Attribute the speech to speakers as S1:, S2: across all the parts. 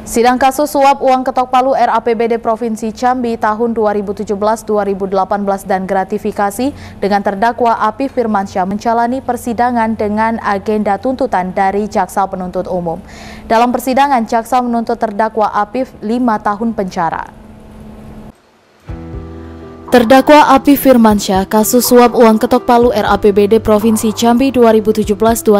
S1: Sidang kasus suap uang ketok palu RAPBD Provinsi Jambi tahun 2017-2018 dan gratifikasi dengan terdakwa Api Firmansyah menjalani persidangan dengan agenda tuntutan dari Jaksa Penuntut Umum. Dalam persidangan, Jaksa menuntut terdakwa Apif 5 tahun penjara. Terdakwa Api Firmansyah kasus suap uang ketok palu RAPBD Provinsi Jambi 2017-2018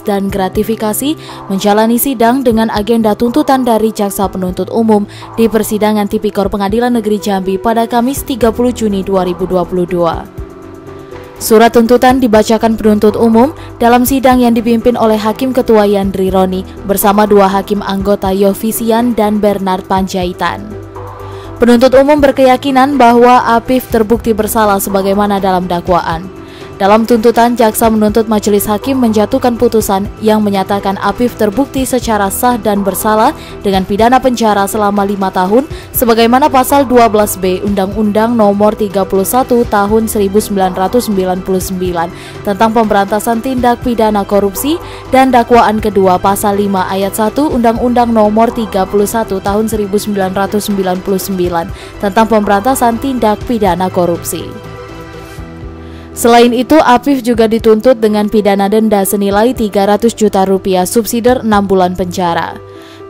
S1: dan gratifikasi menjalani sidang dengan agenda tuntutan dari Jaksa Penuntut Umum di persidangan Tipikor Pengadilan Negeri Jambi pada Kamis 30 Juni 2022. Surat tuntutan dibacakan penuntut umum dalam sidang yang dipimpin oleh Hakim Ketua Yandri Roni bersama dua hakim anggota Yovisian dan Bernard Panjaitan. Penuntut umum berkeyakinan bahwa Apif terbukti bersalah sebagaimana dalam dakwaan. Dalam tuntutan, jaksa menuntut majelis hakim menjatuhkan putusan yang menyatakan Apif terbukti secara sah dan bersalah dengan pidana penjara selama lima tahun sebagaimana pasal 12B Undang-Undang Nomor 31 Tahun 1999 tentang pemberantasan tindak pidana korupsi dan dakwaan kedua pasal 5 ayat 1 Undang-Undang Nomor 31 Tahun 1999 tentang pemberantasan tindak pidana korupsi. Selain itu, Afif juga dituntut dengan pidana denda senilai 300 juta rupiah subsidiar 6 bulan penjara.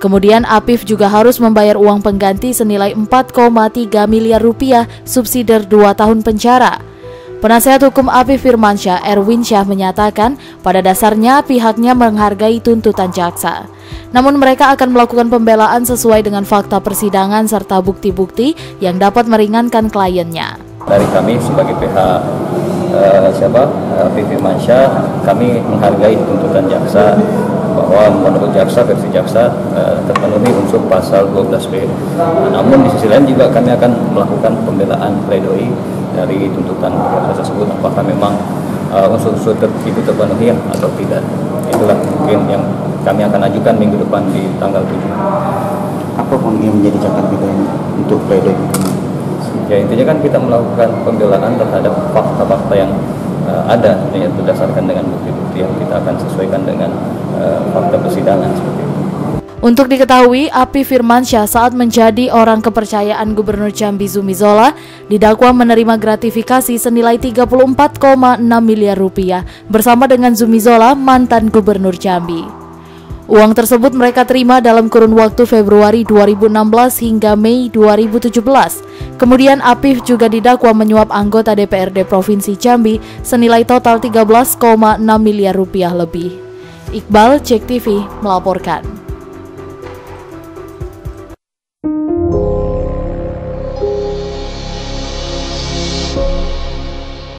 S1: Kemudian Afif juga harus membayar uang pengganti senilai 4,3 miliar rupiah subsidiar 2 tahun penjara. Penasehat hukum Afif Firmansyah Erwin Syah menyatakan pada dasarnya pihaknya menghargai tuntutan jaksa. Namun mereka akan melakukan pembelaan sesuai dengan fakta persidangan serta bukti-bukti yang dapat meringankan kliennya.
S2: Dari kami sebagai pihak uh, siapa uh, Pipi Mansya kami menghargai tuntutan jaksa bahwa menurut jaksa versi jaksa uh, terpenuhi unsur pasal 12B. Nah, namun di sisi lain juga kami akan melakukan pembelaan pledoi dari tuntutan jaksa tersebut apakah memang unsur-unsur uh, itu terpenuhi atau tidak. Itulah mungkin yang kami akan ajukan minggu depan di tanggal 7.
S3: Apa yang menjadi catatan untuk pledoi?
S2: Ya intinya kan kita melakukan pembelaan terhadap fakta-fakta yang uh, ada tentunya berdasarkan dengan bukti-bukti yang kita akan sesuaikan dengan uh, fakta persidangan seperti itu.
S1: Untuk diketahui, Api Firmansyah saat menjadi orang kepercayaan Gubernur Jambi Zumi Zola didakwa menerima gratifikasi senilai 34,6 miliar rupiah bersama dengan Zumi Zola, mantan Gubernur Jambi. Uang tersebut mereka terima dalam kurun waktu Februari 2016 hingga Mei 2017. Kemudian Apif juga didakwa menyuap anggota DPRD Provinsi Jambi senilai total 13,6 miliar rupiah lebih. Iqbal Cek TV melaporkan.